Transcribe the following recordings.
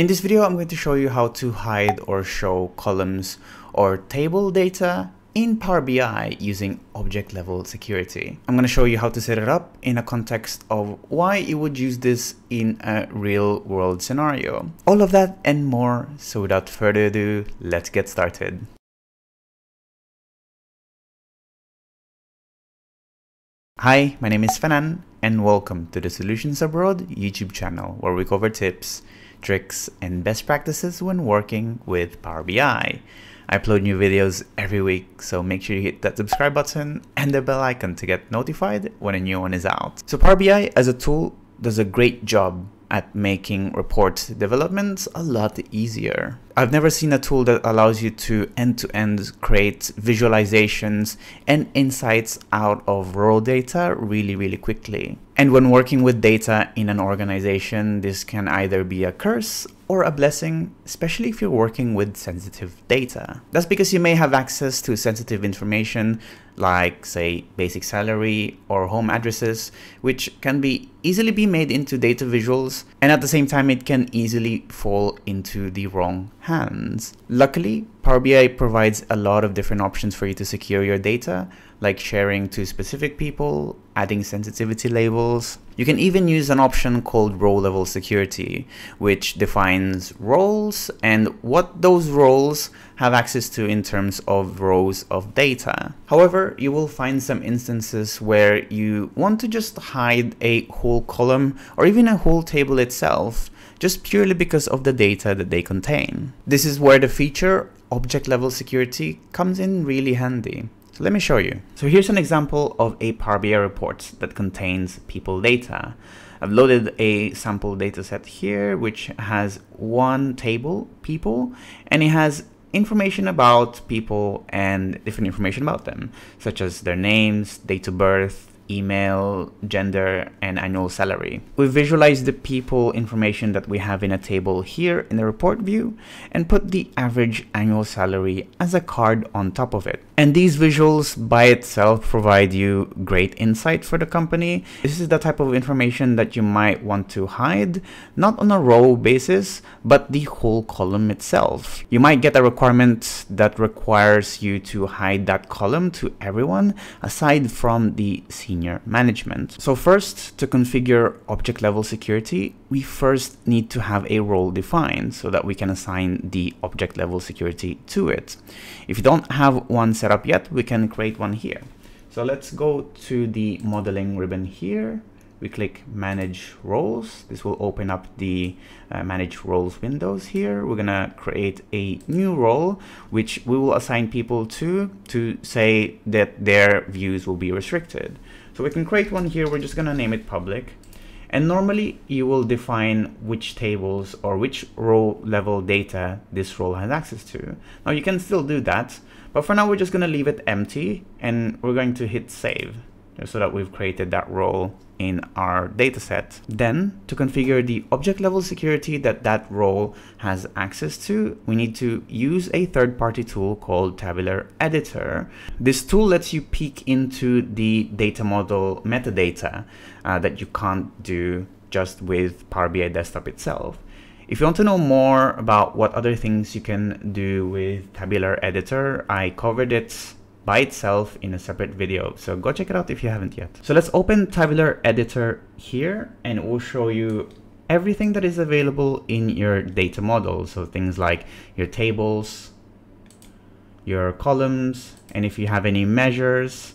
In this video, I'm going to show you how to hide or show columns or table data in Power BI using object level security. I'm going to show you how to set it up in a context of why you would use this in a real world scenario. All of that and more. So without further ado, let's get started. Hi, my name is Fernan and welcome to the Solutions Abroad YouTube channel where we cover tips, tricks, and best practices when working with Power BI. I upload new videos every week, so make sure you hit that subscribe button and the bell icon to get notified when a new one is out. So Power BI as a tool does a great job at making report development a lot easier. I've never seen a tool that allows you to end-to-end -end create visualizations and insights out of raw data really, really quickly. And when working with data in an organization, this can either be a curse or a blessing, especially if you're working with sensitive data. That's because you may have access to sensitive information like say basic salary or home addresses, which can be easily be made into data visuals and at the same time it can easily fall into the wrong hands. Luckily, Power BI provides a lot of different options for you to secure your data, like sharing to specific people, adding sensitivity labels. You can even use an option called role level security, which defines roles and what those roles have access to in terms of rows of data. However, you will find some instances where you want to just hide a whole column or even a whole table itself just purely because of the data that they contain. This is where the feature object level security comes in really handy. So let me show you. So here's an example of a Power BI report that contains people data. I've loaded a sample dataset here, which has one table, people, and it has information about people and different information about them, such as their names, date of birth, email, gender, and annual salary. We visualize the people information that we have in a table here in the report view and put the average annual salary as a card on top of it. And these visuals by itself provide you great insight for the company. This is the type of information that you might want to hide, not on a row basis, but the whole column itself. You might get a requirement that requires you to hide that column to everyone aside from the senior management. So first, to configure object level security, we first need to have a role defined so that we can assign the object level security to it. If you don't have one set up yet, we can create one here. So let's go to the modeling ribbon here. We click manage roles. This will open up the uh, manage roles windows here. We're gonna create a new role, which we will assign people to, to say that their views will be restricted. So we can create one here. We're just gonna name it public. And normally you will define which tables or which row level data this role has access to. Now you can still do that, but for now we're just going to leave it empty and we're going to hit save so that we've created that role in our dataset. Then to configure the object level security that that role has access to, we need to use a third-party tool called Tabular Editor. This tool lets you peek into the data model metadata uh, that you can't do just with Power BI Desktop itself. If you want to know more about what other things you can do with Tabular Editor, I covered it by itself in a separate video. So go check it out if you haven't yet. So let's open Tabular Editor here and it will show you everything that is available in your data model. So things like your tables, your columns, and if you have any measures,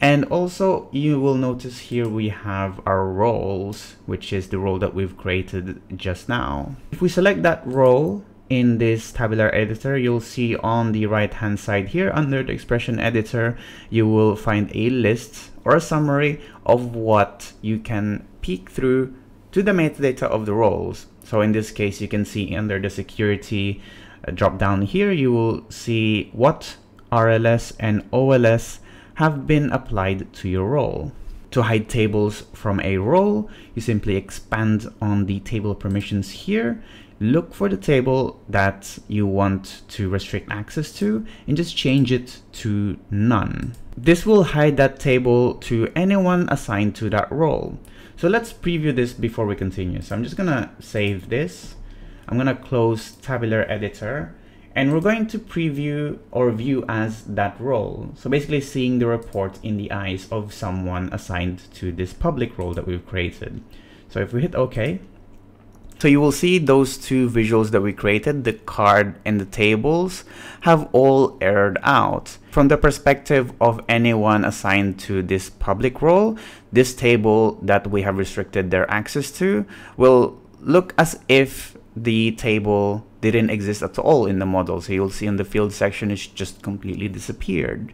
and also you will notice here we have our roles, which is the role that we've created just now. If we select that role in this tabular editor, you'll see on the right hand side here under the expression editor, you will find a list or a summary of what you can peek through to the metadata of the roles. So in this case, you can see under the security uh, drop down here, you will see what RLS and OLS have been applied to your role. To hide tables from a role, you simply expand on the table permissions here, look for the table that you want to restrict access to, and just change it to none. This will hide that table to anyone assigned to that role. So let's preview this before we continue. So I'm just gonna save this. I'm to close tabular editor and we're going to preview or view as that role. So basically seeing the report in the eyes of someone assigned to this public role that we've created. So if we hit OK, so you will see those two visuals that we created, the card and the tables, have all errored out. From the perspective of anyone assigned to this public role, this table that we have restricted their access to will look as if the table didn't exist at all in the model. So you'll see in the field section, it's just completely disappeared.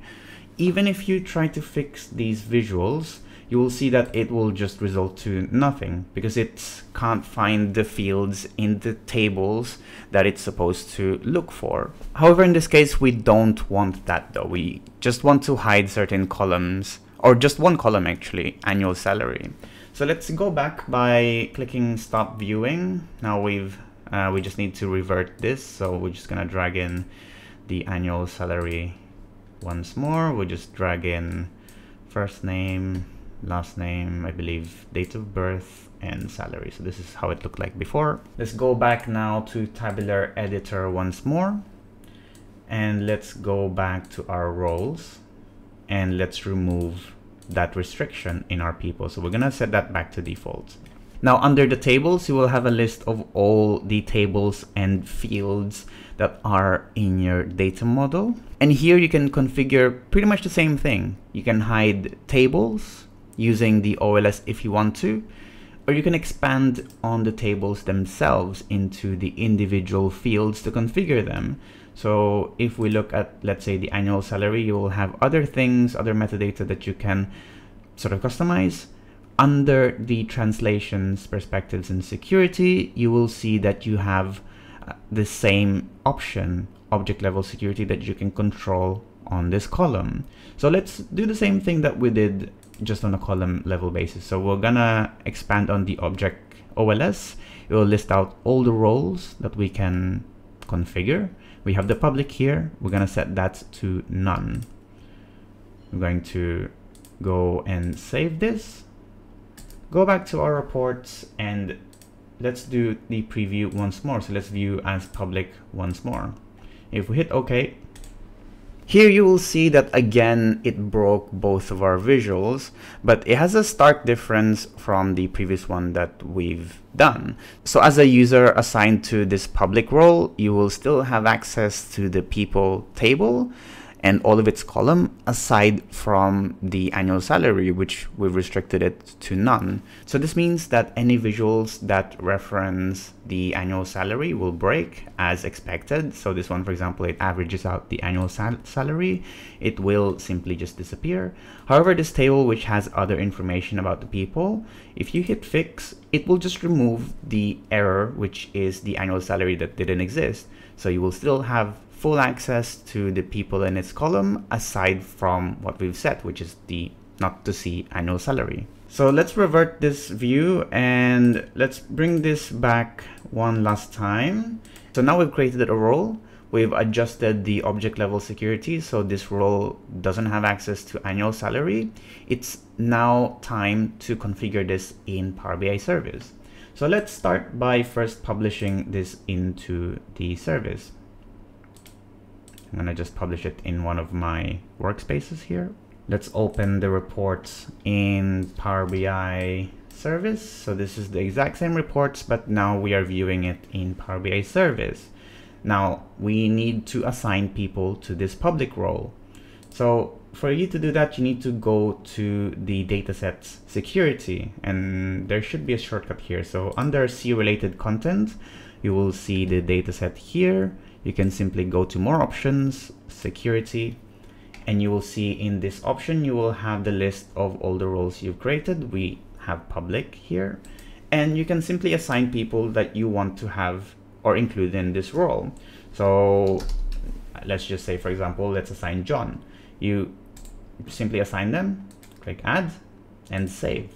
Even if you try to fix these visuals, you will see that it will just result to nothing because it can't find the fields in the tables that it's supposed to look for. However, in this case, we don't want that though. We just want to hide certain columns or just one column actually, annual salary. So let's go back by clicking stop viewing. Now we've uh, we just need to revert this. So we're just gonna drag in the annual salary once more. We'll just drag in first name, last name, I believe date of birth and salary. So this is how it looked like before. Let's go back now to tabular editor once more. And let's go back to our roles and let's remove that restriction in our people. So we're gonna set that back to default. Now under the tables, you will have a list of all the tables and fields that are in your data model. And here you can configure pretty much the same thing. You can hide tables using the OLS if you want to, or you can expand on the tables themselves into the individual fields to configure them. So if we look at, let's say, the annual salary, you will have other things, other metadata that you can sort of customize under the translations, perspectives, and security, you will see that you have uh, the same option, object level security, that you can control on this column. So let's do the same thing that we did just on a column level basis. So we're gonna expand on the object OLS. It will list out all the roles that we can configure. We have the public here. We're gonna set that to none. I'm going to go and save this go back to our reports and let's do the preview once more. So let's view as public once more. If we hit OK, here you will see that again it broke both of our visuals, but it has a stark difference from the previous one that we've done. So as a user assigned to this public role, you will still have access to the people table, and all of its column aside from the annual salary, which we've restricted it to none. So this means that any visuals that reference the annual salary will break as expected. So this one, for example, it averages out the annual sal salary. It will simply just disappear. However, this table, which has other information about the people, if you hit fix, it will just remove the error, which is the annual salary that didn't exist. So you will still have full access to the people in its column aside from what we've set, which is the not to see annual salary. So let's revert this view and let's bring this back one last time. So now we've created a role. We've adjusted the object level security. So this role doesn't have access to annual salary. It's now time to configure this in Power BI service. So let's start by first publishing this into the service. I'm gonna just publish it in one of my workspaces here. Let's open the reports in Power BI service. So this is the exact same reports, but now we are viewing it in Power BI service. Now we need to assign people to this public role. So for you to do that, you need to go to the datasets security and there should be a shortcut here. So under C related content, you will see the dataset here you can simply go to more options, security, and you will see in this option, you will have the list of all the roles you've created. We have public here, and you can simply assign people that you want to have or include in this role. So let's just say, for example, let's assign John. You simply assign them, click add, and save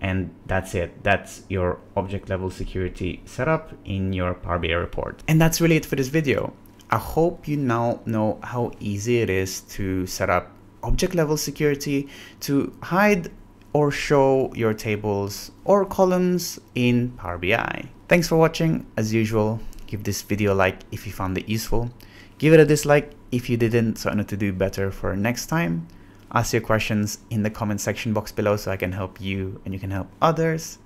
and that's it. That's your object level security setup in your Power BI report. And that's really it for this video. I hope you now know how easy it is to set up object level security to hide or show your tables or columns in Power BI. Thanks for watching. As usual, give this video a like if you found it useful. Give it a dislike if you didn't so I know to do better for next time. Ask your questions in the comment section box below so I can help you and you can help others.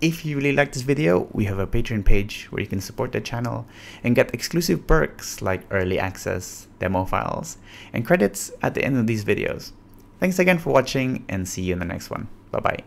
If you really like this video, we have a Patreon page where you can support the channel and get exclusive perks like early access, demo files, and credits at the end of these videos. Thanks again for watching and see you in the next one. Bye bye.